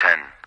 Ten.